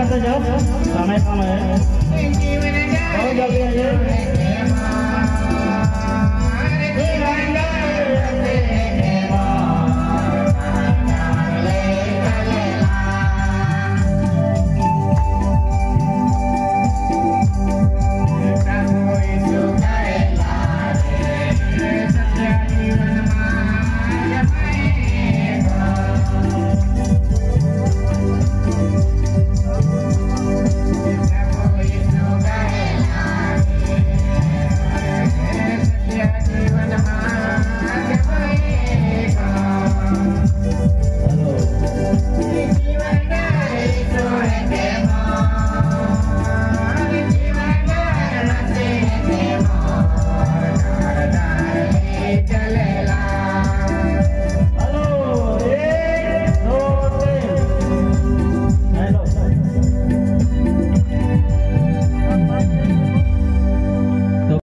गाना करते जाओ। समय समय है। बहुत जल्दी आइए।